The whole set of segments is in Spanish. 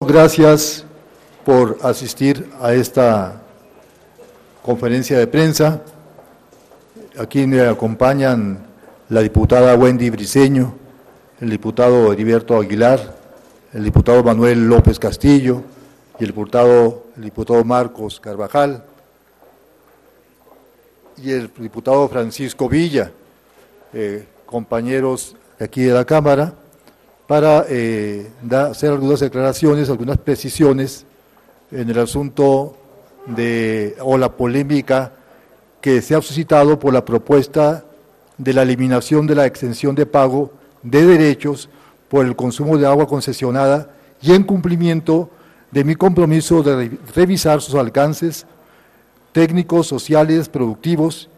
Gracias por asistir a esta conferencia de prensa. Aquí me acompañan la diputada Wendy Briceño, el diputado Heriberto Aguilar, el diputado Manuel López Castillo y el diputado, el diputado Marcos Carvajal y el diputado Francisco Villa, eh, compañeros aquí de la Cámara para eh, hacer algunas declaraciones, algunas precisiones en el asunto de, o la polémica que se ha suscitado por la propuesta de la eliminación de la extensión de pago de derechos por el consumo de agua concesionada y en cumplimiento de mi compromiso de revisar sus alcances técnicos, sociales, productivos.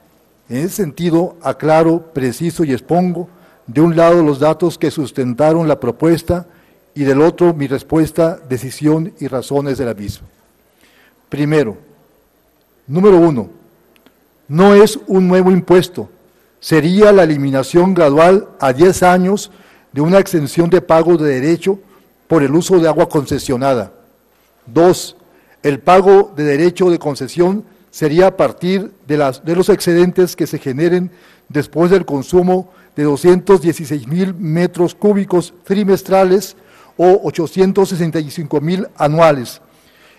En ese sentido, aclaro, preciso y expongo de un lado los datos que sustentaron la propuesta y del otro mi respuesta, decisión y razones de misma. Primero, número uno, no es un nuevo impuesto, sería la eliminación gradual a 10 años de una extensión de pago de derecho por el uso de agua concesionada. Dos, el pago de derecho de concesión sería a partir de, las, de los excedentes que se generen después del consumo de 216 mil metros cúbicos trimestrales o 865 mil anuales,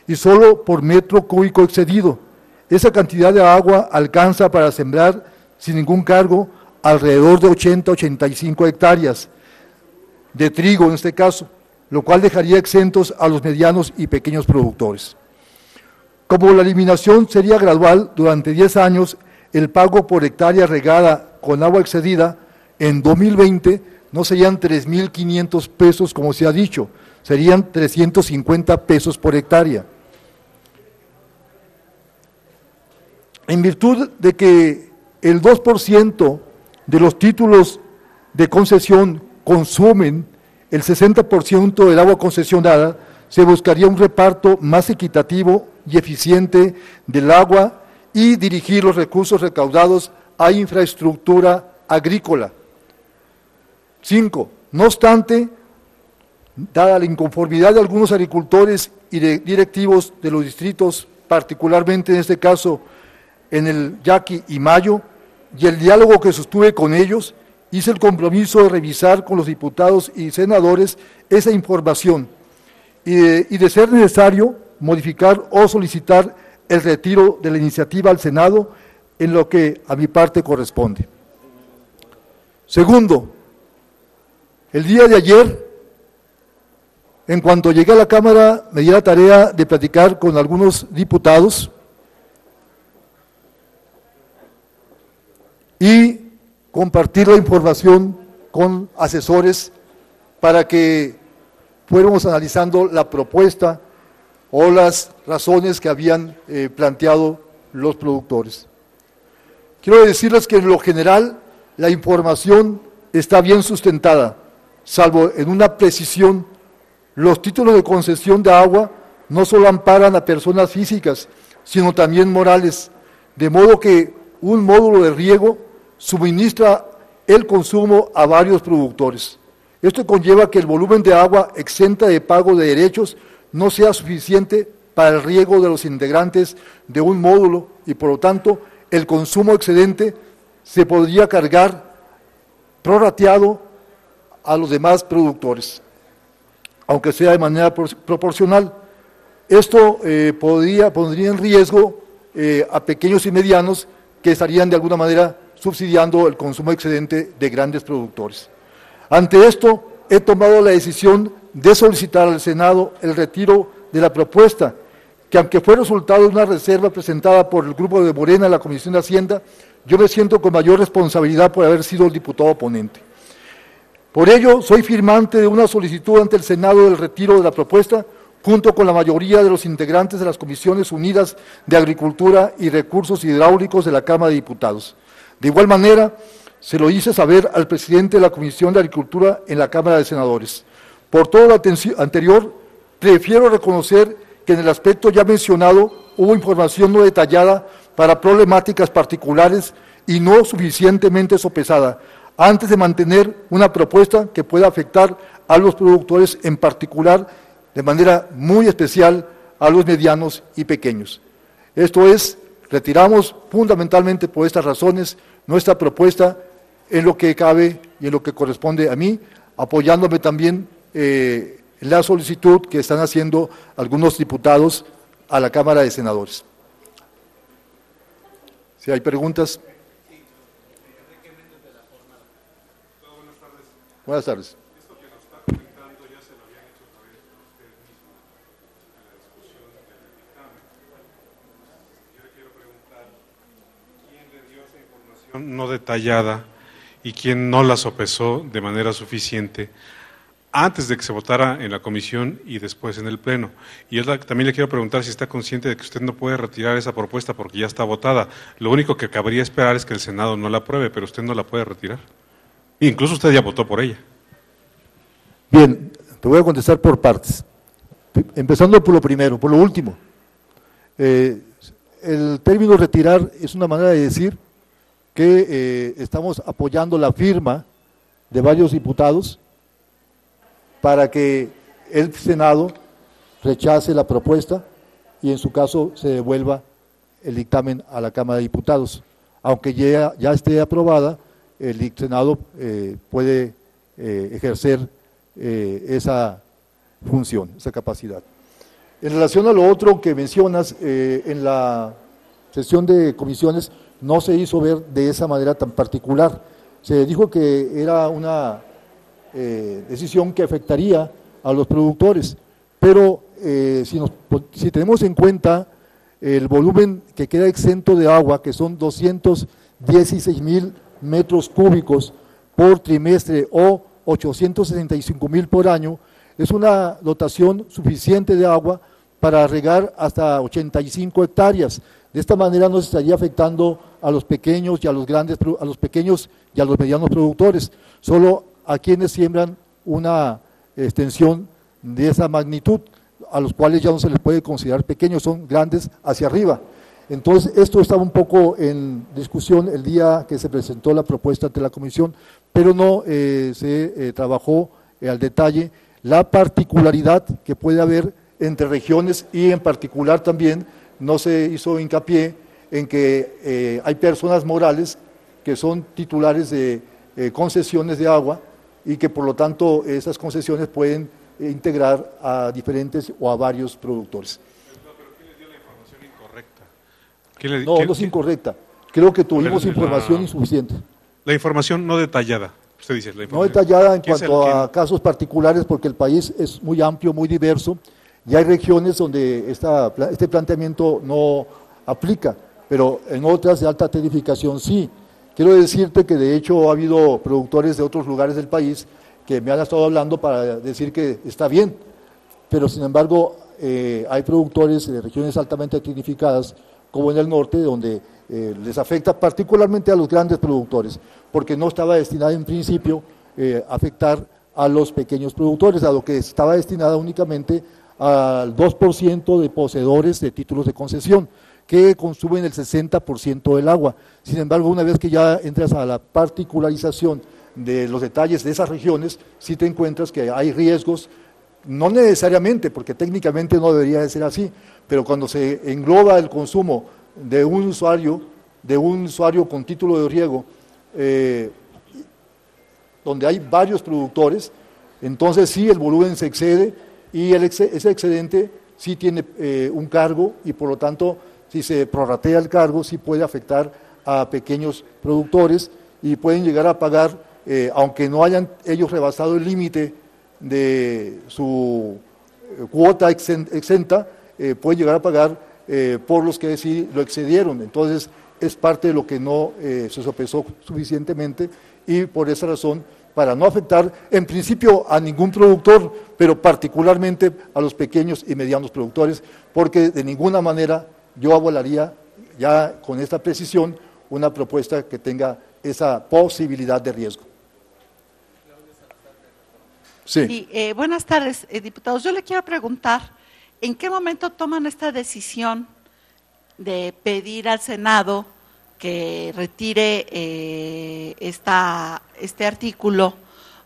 y solo por metro cúbico excedido. Esa cantidad de agua alcanza para sembrar sin ningún cargo alrededor de 80-85 hectáreas de trigo en este caso, lo cual dejaría exentos a los medianos y pequeños productores. Como la eliminación sería gradual durante 10 años, el pago por hectárea regada con agua excedida en 2020 no serían 3.500 pesos como se ha dicho, serían 350 pesos por hectárea. En virtud de que el 2% de los títulos de concesión consumen el 60% del agua concesionada, se buscaría un reparto más equitativo y eficiente del agua y dirigir los recursos recaudados a infraestructura agrícola. Cinco, no obstante, dada la inconformidad de algunos agricultores y de directivos de los distritos, particularmente en este caso en el Yaqui y Mayo, y el diálogo que sostuve con ellos, hice el compromiso de revisar con los diputados y senadores esa información y de, y de ser necesario modificar o solicitar el retiro de la iniciativa al Senado en lo que a mi parte corresponde. Segundo, el día de ayer, en cuanto llegué a la Cámara, me di la tarea de platicar con algunos diputados y compartir la información con asesores para que fuéramos analizando la propuesta o las razones que habían eh, planteado los productores. Quiero decirles que en lo general la información está bien sustentada salvo en una precisión, los títulos de concesión de agua no solo amparan a personas físicas, sino también morales, de modo que un módulo de riego suministra el consumo a varios productores. Esto conlleva que el volumen de agua exenta de pago de derechos no sea suficiente para el riego de los integrantes de un módulo y por lo tanto el consumo excedente se podría cargar prorrateado a los demás productores, aunque sea de manera proporcional. Esto eh, podría, pondría en riesgo eh, a pequeños y medianos que estarían de alguna manera subsidiando el consumo excedente de grandes productores. Ante esto, he tomado la decisión de solicitar al Senado el retiro de la propuesta, que aunque fue resultado de una reserva presentada por el grupo de Morena en la Comisión de Hacienda, yo me siento con mayor responsabilidad por haber sido el diputado oponente. Por ello, soy firmante de una solicitud ante el Senado del retiro de la propuesta, junto con la mayoría de los integrantes de las Comisiones Unidas de Agricultura y Recursos Hidráulicos de la Cámara de Diputados. De igual manera, se lo hice saber al presidente de la Comisión de Agricultura en la Cámara de Senadores. Por todo lo anterior, prefiero reconocer que en el aspecto ya mencionado hubo información no detallada para problemáticas particulares y no suficientemente sopesada, antes de mantener una propuesta que pueda afectar a los productores en particular de manera muy especial a los medianos y pequeños. Esto es, retiramos fundamentalmente por estas razones nuestra propuesta en lo que cabe y en lo que corresponde a mí, apoyándome también eh, la solicitud que están haciendo algunos diputados a la Cámara de Senadores. Si hay preguntas. Buenas tardes. no detallada y quién no la sopesó de manera suficiente antes de que se votara en la comisión y después en el Pleno. Y yo también le quiero preguntar si está consciente de que usted no puede retirar esa propuesta porque ya está votada. Lo único que cabría esperar es que el Senado no la apruebe, pero usted no la puede retirar. Incluso usted ya votó por ella. Bien, te voy a contestar por partes. Empezando por lo primero, por lo último. Eh, el término retirar es una manera de decir que eh, estamos apoyando la firma de varios diputados para que el Senado rechace la propuesta y en su caso se devuelva el dictamen a la Cámara de Diputados. Aunque ya, esté aprobada, el Senado eh, puede eh, ejercer esa función, esa capacidad. En relación a lo otro que mencionas, en la sesión de comisiones no se hizo ver de esa manera tan particular. Se dijo que era una eh, decisión que afectaría a los productores, pero eh, si, si tenemos en cuenta el volumen que queda exento de agua, que son 216 mil metros cúbicos por trimestre o 865 mil por año, es una dotación suficiente de agua para regar hasta 85 hectáreas. De esta manera no se estaría afectando a los pequeños y a los grandes, a los pequeños y a los medianos productores, solo a quienes siembran una extensión de esa magnitud, a los cuales ya no se les puede considerar pequeños, son grandes hacia arriba. Entonces, esto estaba un poco en discusión el día que se presentó la propuesta ante la comisión, pero no eh, se eh, trabajó eh, al detalle la particularidad que puede haber entre regiones y en particular también no se hizo hincapié en que hay personas morales que son titulares de concesiones de agua y que por lo tanto esas concesiones pueden integrar a diferentes o a varios productores. ¿quién dio la información incorrecta? no, no es incorrecta. Creo que tuvimos información insuficiente. La información no detallada. Usted dice, la información. No detallada en cuanto a casos particulares porque el país es muy amplio, muy diverso y hay regiones donde esta, este planteamiento no aplica, pero en otras de alta tecnificación sí. Quiero decirte que de hecho ha habido productores de otros lugares del país que me han estado hablando para decir que está bien, pero sin embargo eh, hay productores de regiones altamente tecnificadas como en el norte, donde eh, les afecta particularmente a los grandes productores, porque no estaba destinada en principio eh, a afectar a los pequeños productores, dado que estaba destinada únicamente al 2% de poseedores de títulos de concesión, que consumen el 60% del agua. Sin embargo, una vez que ya entras a la particularización de los detalles de esas regiones, sí te encuentras que hay riesgos, no necesariamente, porque técnicamente no debería de ser así, pero cuando se engloba el consumo de un usuario, de un usuario con título de riego, eh, donde hay varios productores, entonces sí el volumen se excede y ese excedente sí tiene eh, un cargo y por lo tanto si se prorratea el cargo sí puede afectar a pequeños productores y pueden llegar a pagar, eh, aunque no hayan ellos rebasado el límite de su eh, cuota exenta, pueden llegar a pagar por los que sí lo excedieron. Entonces es parte de lo que no se sopesó suficientemente y por esa razón para no afectar en principio a ningún productor, pero particularmente a los pequeños y medianos productores, porque de ninguna manera yo avalaría ya con esta precisión una propuesta que tenga esa posibilidad de riesgo. Sí. Eh, buenas tardes, eh, diputados. Yo le quiero preguntar, ¿en qué momento toman esta decisión de pedir al Senado que retire eh, esta, este artículo,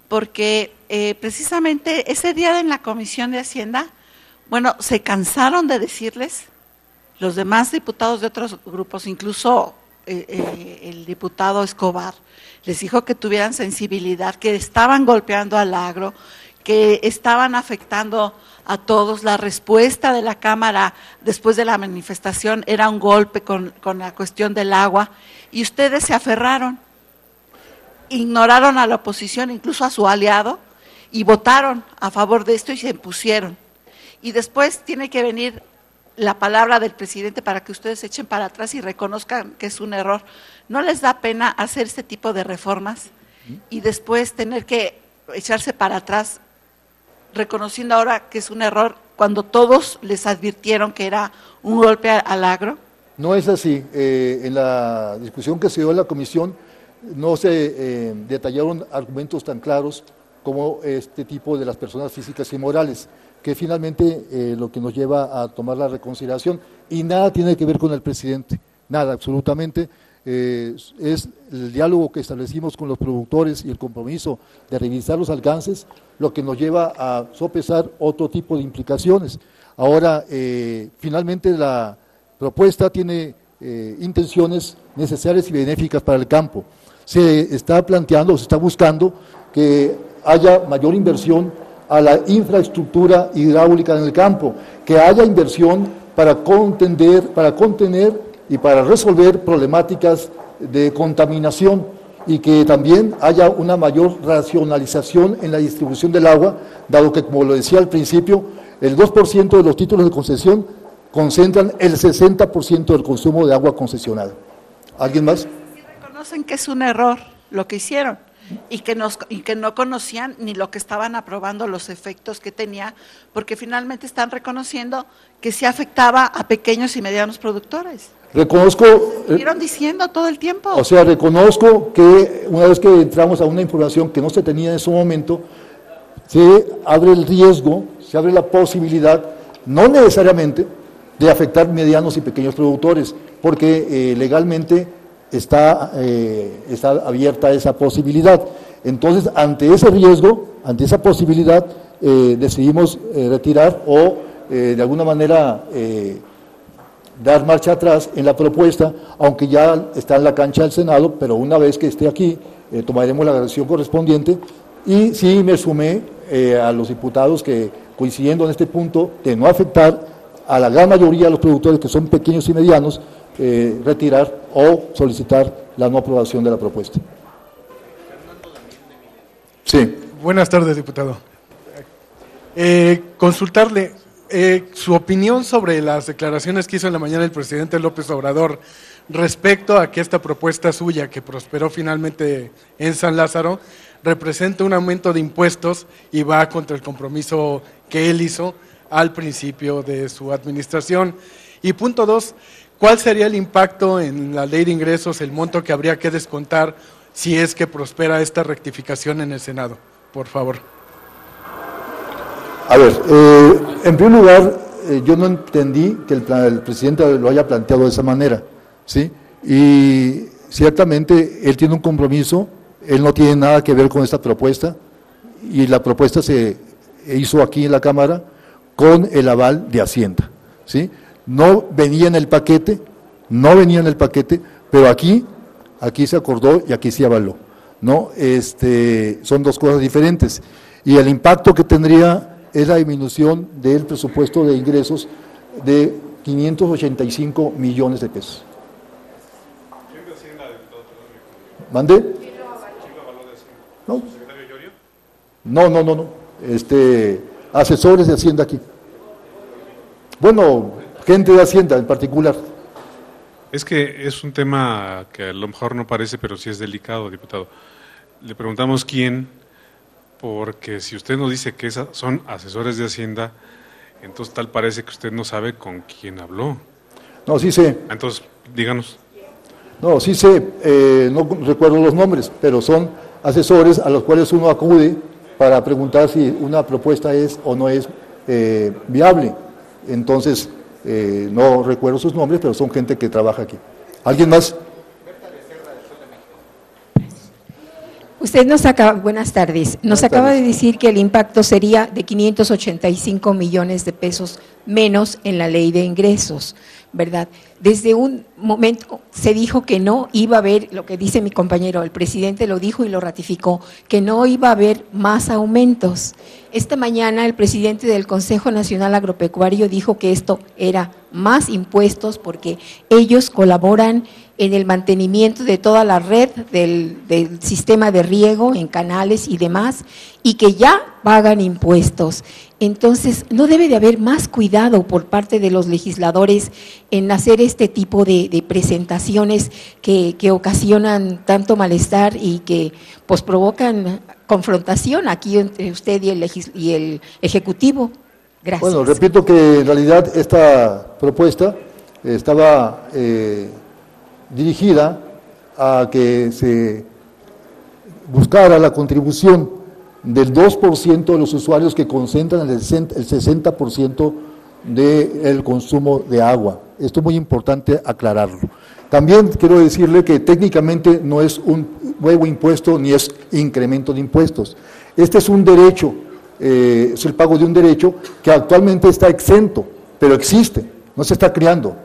porque eh, precisamente ese día en la Comisión de Hacienda Bueno, se cansaron de decirles los demás diputados de otros grupos, incluso eh, eh, el diputado Escobar, les dijo que tuvieran sensibilidad, que estaban golpeando al agro, que estaban afectando a todos. La respuesta de la Cámara después de la manifestación era un golpe con, con la cuestión del agua y ustedes se aferraron, ignoraron a la oposición, incluso a su aliado, y votaron a favor de esto y se impusieron. Y después tiene que venir la palabra del presidente para que ustedes echen para atrás y reconozcan que es un error. ¿No les da pena hacer este tipo de reformas y después tener que echarse para atrás reconociendo ahora que es un error cuando todos les advirtieron que era un golpe al agro? No es así. Eh, en la discusión que se dio en la comisión no se eh, detallaron argumentos tan claros como este tipo de las personas físicas y morales, que finalmente eh, lo que nos lleva a tomar la reconsideración y nada tiene que ver con el presidente, nada absolutamente. es el diálogo que establecimos con los productores y el compromiso de revisar los alcances lo que nos lleva a sopesar otro tipo de implicaciones. Ahora, eh, finalmente la propuesta tiene eh, intenciones necesarias y benéficas para el campo. Se está planteando, se está buscando que haya mayor inversión a la infraestructura hidráulica en el campo, que haya inversión para contener, para contener y para resolver problemáticas de contaminación y que también haya una mayor racionalización en la distribución del agua, dado que, como lo decía al principio, el 2% de los títulos de concesión concentran el 60% del consumo de agua concesionada. ¿Alguien más? reconocen que es un error lo que hicieron y que, nos, y que no conocían ni lo que estaban aprobando, los efectos que tenía, porque finalmente están reconociendo que sí afectaba a pequeños y medianos productores. Reconozco. Estuvieron diciendo todo el tiempo. O sea, reconozco que una vez que entramos a una información que no se tenía en ese momento, se abre el riesgo, se abre la posibilidad, no necesariamente, de afectar medianos y pequeños productores, porque eh, legalmente está, eh, está abierta esa posibilidad. Entonces, ante ese riesgo, ante esa posibilidad, eh, decidimos retirar o de alguna manera dar marcha atrás en la propuesta, aunque ya está en la cancha del Senado, pero una vez que esté aquí eh, tomaremos la decisión correspondiente y sí me sumé eh, a los diputados que coincidiendo en este punto de no afectar a la gran mayoría de los productores que son pequeños y medianos, eh, retirar o solicitar la no aprobación de la propuesta. Sí. Buenas tardes, diputado. consultarle, eh, su opinión sobre las declaraciones que hizo en la mañana el presidente López Obrador respecto a que esta propuesta suya, que prosperó finalmente en San Lázaro, representa un aumento de impuestos y va contra el compromiso que él hizo al principio de su administración. Y punto dos, ¿cuál sería el impacto en la ley de ingresos, el monto que habría que descontar si es que prospera esta rectificación en el Senado? Por favor. A ver, eh, en primer lugar, eh, yo no entendí que el, el, presidente lo haya planteado de esa manera, ¿sí? Y ciertamente él tiene un compromiso, él no tiene nada que ver con esta propuesta, y la propuesta se hizo aquí en la Cámara con el aval de Hacienda, ¿sí? No venía en el paquete, no venía en el paquete, pero aquí, aquí se acordó y aquí se avaló, ¿no? Este, son dos cosas diferentes. Y el impacto que tendría es la disminución del presupuesto de ingresos de 585 millones de pesos. ¿Mande? ¿No? No, no, no, no. Este, asesores de Hacienda aquí. Bueno, gente de Hacienda en particular. Es que es un tema que a lo mejor no parece, pero sí es delicado, diputado. Le preguntamos quién porque si usted nos dice que son asesores de Hacienda, entonces tal parece que usted no sabe con quién habló. No, sí sé. Entonces, díganos. No, sí sé, eh, no recuerdo los nombres, pero son asesores a los cuales uno acude para preguntar si una propuesta es o no es eh, viable. Entonces, eh, no recuerdo sus nombres, pero son gente que trabaja aquí. ¿Alguien más? Usted nos acaba, buenas tardes, nos Buenas acaba tardes. de decir que el impacto sería de 585 millones de pesos menos en la ley de ingresos, ¿verdad? Desde un momento se dijo que no iba a haber, lo que dice mi compañero, el presidente lo dijo y lo ratificó, que no iba a haber más aumentos. Esta mañana el presidente del Consejo Nacional Agropecuario dijo que esto era más impuestos porque ellos colaboran en el mantenimiento de toda la red del, sistema de riego en canales y demás, y que ya pagan impuestos. Entonces, no debe de haber más cuidado por parte de los legisladores en hacer este tipo de, presentaciones que, ocasionan tanto malestar y que pues provocan confrontación aquí entre usted y el, y el Ejecutivo. Gracias. Bueno, repito que en realidad esta propuesta estaba eh, dirigida a que se buscara la contribución del 2% de los usuarios que concentran el 60% el 60% del consumo de agua. Esto es muy importante aclararlo. También quiero decirle que técnicamente no es un nuevo impuesto ni es incremento de impuestos. Este es un derecho, eh, es el pago de un derecho que actualmente está exento, pero existe, no se está creando.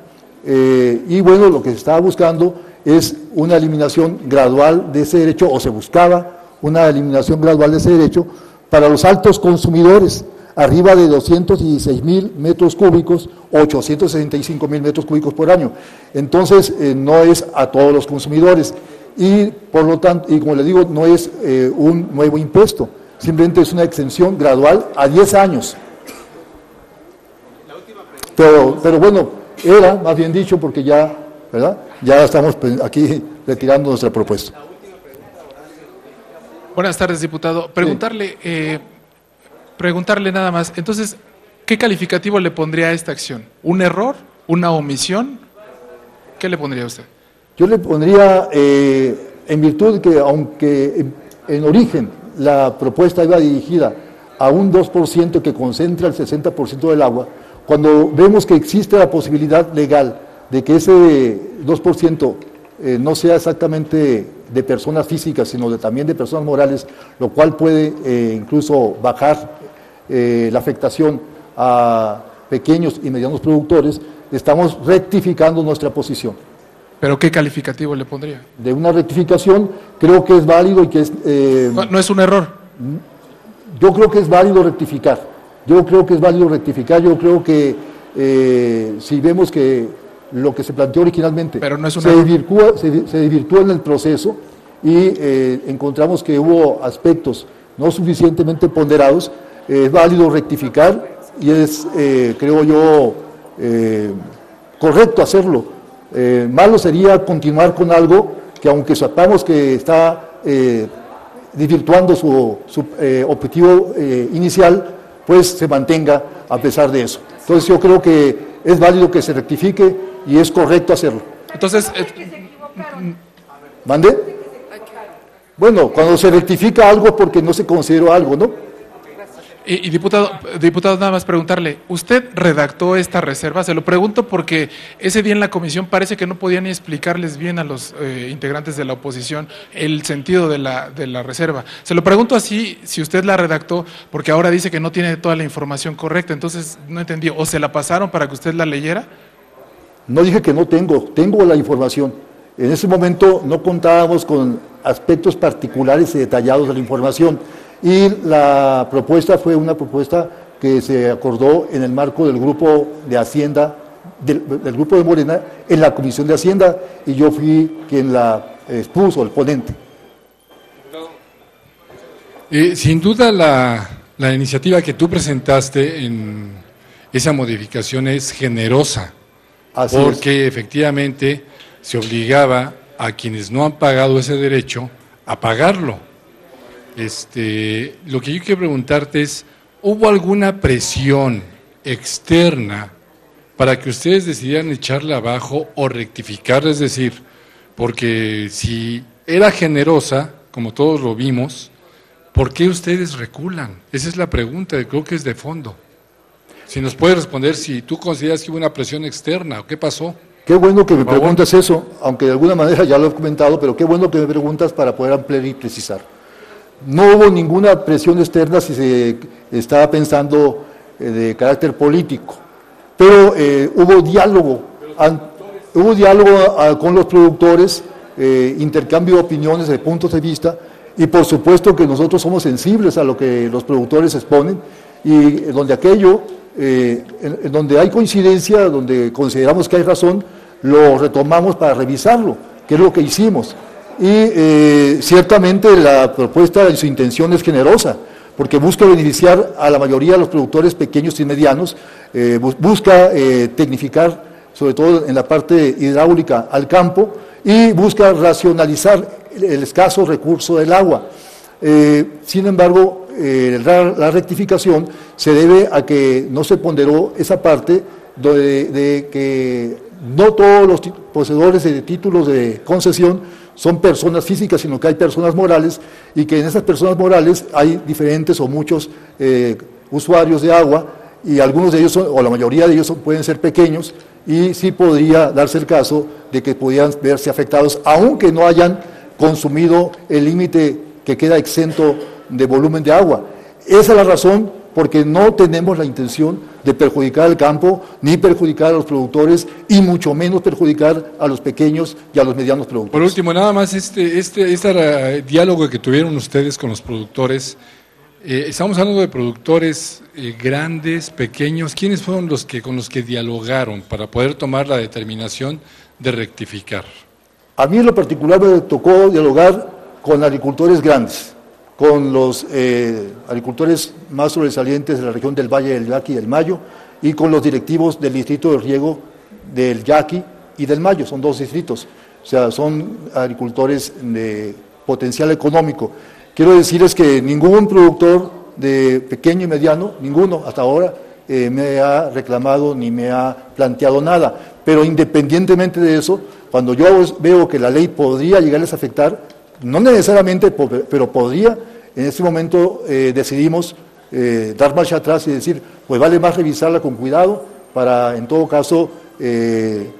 Eh, y bueno, lo que se estaba buscando es una eliminación gradual de ese derecho, o se buscaba una eliminación gradual de ese derecho para los altos consumidores, arriba de 216 mil metros cúbicos, 865 mil metros cúbicos por año. Entonces, eh, no es a todos los consumidores y por lo tanto, y como le digo, no es eh, un nuevo impuesto, simplemente es una exención gradual a 10 años. Pero, pero bueno, era, más bien dicho, porque ya, ¿verdad? Ya estamos pues, aquí retirando nuestra propuesta. Buenas tardes, diputado. Preguntarle, eh, preguntarle nada más. Entonces, ¿qué calificativo le pondría a esta acción? ¿Un error? ¿Una omisión? ¿Qué le pondría usted? Yo le pondría, eh, en virtud de que aunque en, en origen la propuesta iba dirigida a un 2% que concentra el 60% del agua, cuando vemos que existe la posibilidad legal de que ese 2% eh, no sea exactamente de personas físicas, sino de, también de personas morales, lo cual puede eh, incluso bajar eh, la afectación a pequeños y medianos productores, estamos rectificando nuestra posición ¿Pero qué calificativo le pondría? de una rectificación, creo que es válido y que es, eh, No, no es un error. yo creo que es válido rectificar. Yo creo que es válido rectificar. Yo creo que eh, si vemos que lo que se planteó originalmente Pero no es un se, desvirtúa, se, se en el proceso y eh, encontramos que hubo aspectos no suficientemente ponderados, eh, es válido rectificar y es, eh, creo yo, eh, correcto hacerlo. Malo sería continuar con algo que aunque sepamos que está desvirtuando su, su, objetivo inicial, pues se mantenga a pesar de eso. Entonces yo creo que es válido que se rectifique y es correcto hacerlo. Entonces, eh, ¿Mande? Bueno, cuando se rectifica algo porque no se consideró algo, ¿no? y, y diputado, diputado, nada más preguntarle, ¿usted redactó esta reserva? Se lo pregunto porque ese día en la comisión parece que no podía ni explicarles bien a los eh, integrantes de la oposición el sentido de la, de la reserva. Se lo pregunto así, si usted la redactó, porque ahora dice que no tiene toda la información correcta, entonces no entendí, ¿o se la pasaron para que usted la leyera? No dije que no tengo, tengo la información. En ese momento no contábamos con aspectos particulares y detallados de la información y la propuesta fue una propuesta que se acordó en el marco del grupo de Hacienda, del, grupo de Morena, en la Comisión de Hacienda y yo fui quien la expuso, el ponente. Eh, sin duda la iniciativa que tú presentaste en esa modificación es generosa, Porque efectivamente se obligaba a quienes no han pagado ese derecho a pagarlo. Este, lo que yo quiero preguntarte es, ¿hubo alguna presión externa para que ustedes decidieran echarla abajo o rectificar? Es decir, porque si era generosa, como todos lo vimos, ¿por qué ustedes reculan? Esa es la pregunta, creo que es de fondo. Si nos puedes responder si tú consideras que hubo una presión externa o qué pasó. Qué bueno que me preguntas eso, aunque de alguna manera ya lo he comentado, pero qué bueno que me preguntas para poder ampliar y precisar. no hubo ninguna presión externa si se estaba pensando eh, de carácter político, pero eh, hubo diálogo, hubo diálogo ah, con los productores, eh, intercambio de opiniones, de puntos de vista, y por supuesto que nosotros somos sensibles a lo que los productores exponen, y donde aquello, en, en donde hay coincidencia, donde consideramos que hay razón, lo retomamos para revisarlo, que es lo que hicimos. Y eh, ciertamente la propuesta en su intención es generosa, porque busca beneficiar a la mayoría de los productores pequeños y medianos, eh, busca eh, tecnificar, sobre todo en la parte hidráulica, al campo y busca racionalizar el, escaso recurso del agua. sin embargo, la, rectificación se debe a que no se ponderó esa parte de que no todos los poseedores de títulos de concesión son personas físicas, sino que hay personas morales y que en esas personas morales hay diferentes o muchos eh, usuarios de agua y algunos de ellos, o la mayoría de ellos pueden ser pequeños y sí podría darse el caso de que pudieran verse afectados, aunque no hayan consumido el límite que queda exento de volumen de agua. Esa es la razón porque no tenemos la intención de perjudicar al campo, ni perjudicar a los productores, y mucho menos perjudicar a los pequeños y a los medianos productores. Por último, nada más este, este, este diálogo que tuvieron ustedes con los productores, eh, estamos hablando de productores eh, grandes, pequeños, ¿quiénes fueron los que con los que dialogaron para poder tomar la determinación de rectificar? A mí en lo particular me tocó dialogar con agricultores grandes con los eh, agricultores más sobresalientes de la región del Valle del Yaqui y del Mayo y con los directivos del distrito de riego del Yaqui y del Mayo, son dos distritos, o sea, son agricultores de potencial económico. Quiero decirles que ningún productor de pequeño y mediano, ninguno hasta ahora, eh, me ha reclamado ni me ha planteado nada. Pero independientemente de eso, cuando yo veo que la ley podría llegarles a afectar, no necesariamente, pero podría, en este momento eh, decidimos eh, dar marcha atrás y decir, pues vale más revisarla con cuidado para, en todo caso, eh,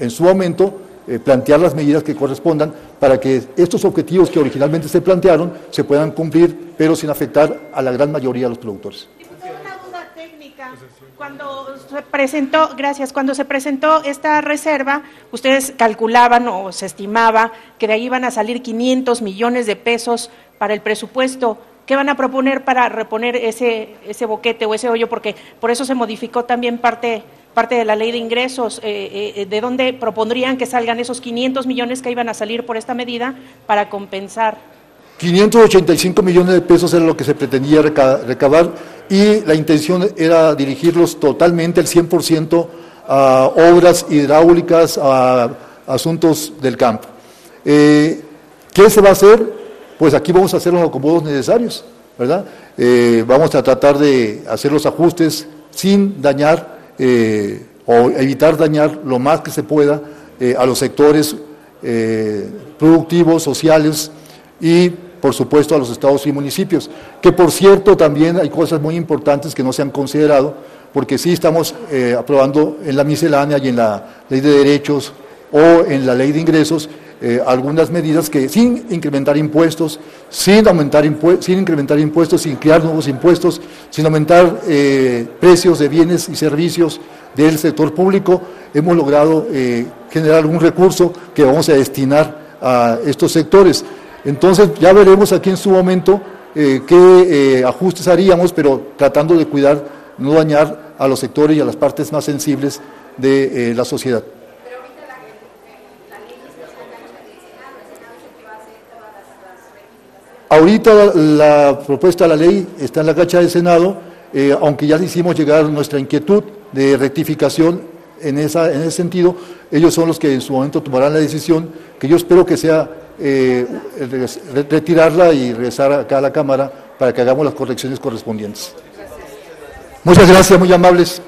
en su momento, plantear las medidas que correspondan para que estos objetivos que originalmente se plantearon se puedan cumplir, pero sin afectar a la gran mayoría de los productores. Cuando se presentó, gracias, cuando se presentó esta reserva, ustedes calculaban o se estimaba que de ahí iban a salir 500 millones de pesos para el presupuesto. ¿Qué van a proponer para reponer ese, ese boquete o ese hoyo? Porque por eso se modificó también parte, parte de la ley de ingresos. Eh, eh, ¿De dónde propondrían que salgan esos 500 millones que iban a salir por esta medida para compensar? 585 millones de pesos era lo que se pretendía recabar y la intención era dirigirlos totalmente, el 100%, a obras hidráulicas, a asuntos del campo. Eh, ¿Qué se va a hacer? Pues aquí vamos a hacer los acomodos necesarios, ¿verdad? Eh, vamos a tratar de hacer los ajustes sin dañar eh, o evitar dañar lo más que se pueda a los sectores productivos, sociales y por supuesto, a los estados y municipios, que por cierto también hay cosas muy importantes que no se han considerado, porque sí estamos eh, aprobando en la miscelánea y en la ley de derechos o en la ley de ingresos eh, algunas medidas que sin incrementar impuestos, sin, aumentar sin incrementar impuestos, sin crear nuevos impuestos, sin aumentar eh, precios de bienes y servicios del sector público, hemos logrado generar un recurso que vamos a destinar a estos sectores. Entonces ya veremos aquí en su momento eh, qué eh, ajustes haríamos, pero tratando de cuidar, no dañar a los sectores y a las partes más sensibles de eh, la sociedad. Ahorita la propuesta de la ley está en la cacha del Senado, aunque ya le hicimos llegar nuestra inquietud de rectificación en, esa, en ese sentido, ellos son los que en su momento tomarán la decisión, que yo espero que sea eh, retirarla y regresar acá a la Cámara para que hagamos las correcciones correspondientes. Muchas gracias, muy amables.